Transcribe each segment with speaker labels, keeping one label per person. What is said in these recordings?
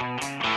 Speaker 1: Sometimes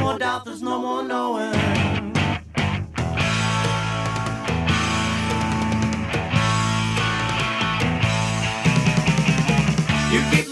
Speaker 1: more doubt, there's no more knowing. You keep